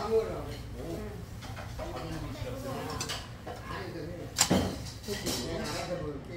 아니, 그래. 알아서 볼게.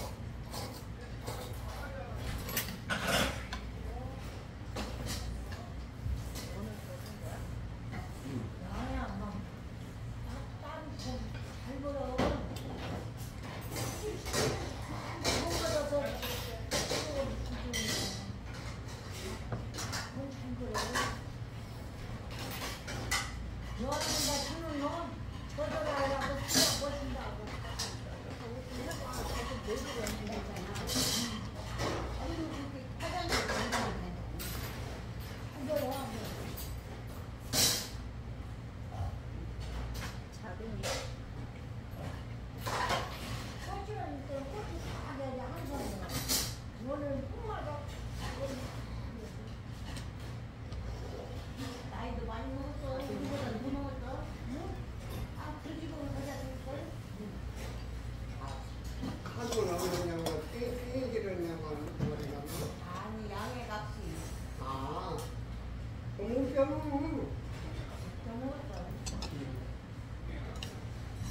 너무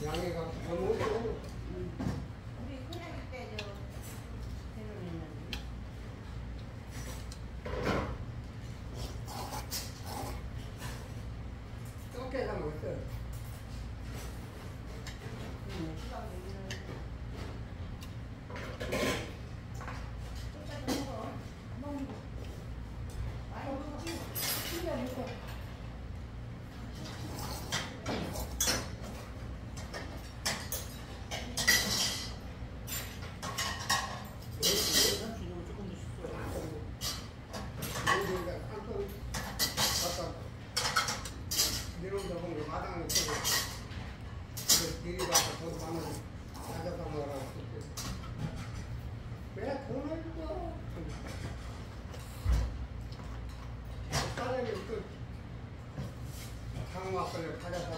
양해가 너무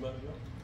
맞아요.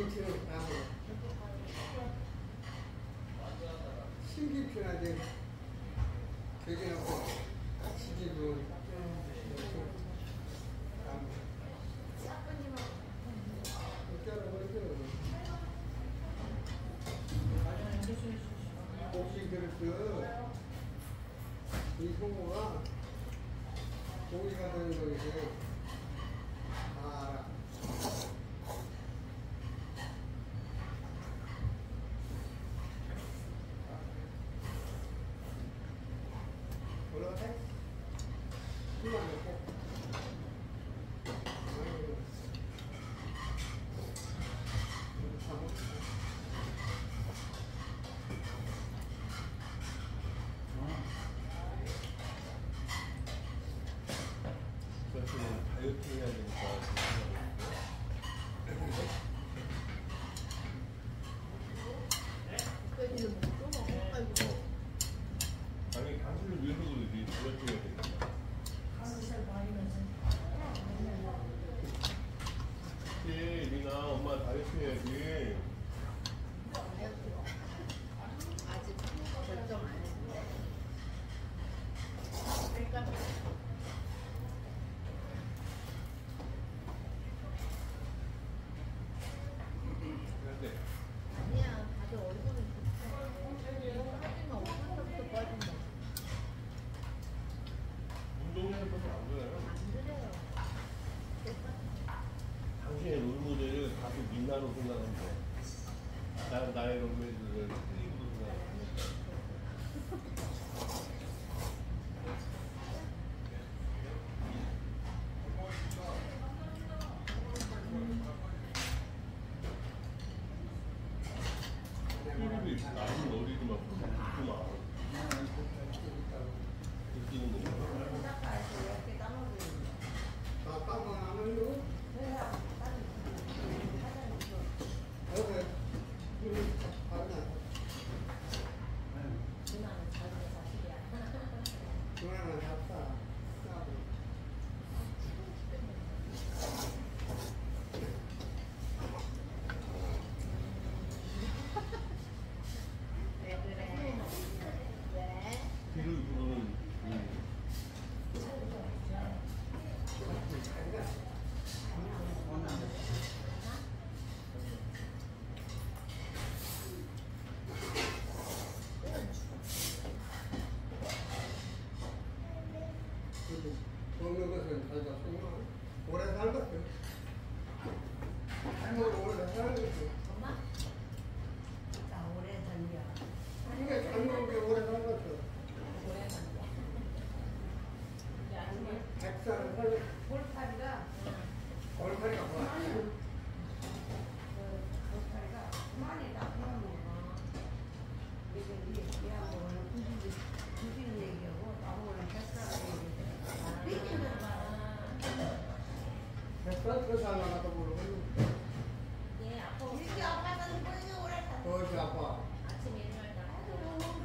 신기표 나무 신기표나 이제 교정하고 신기표 나무 혹시 그랬어? 이 부모가 고기가 되는 거겠어요. Thank you. Claro, claro, claro. members and. What has happened? I'm not.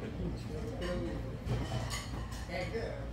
백김치. 그런 게 이게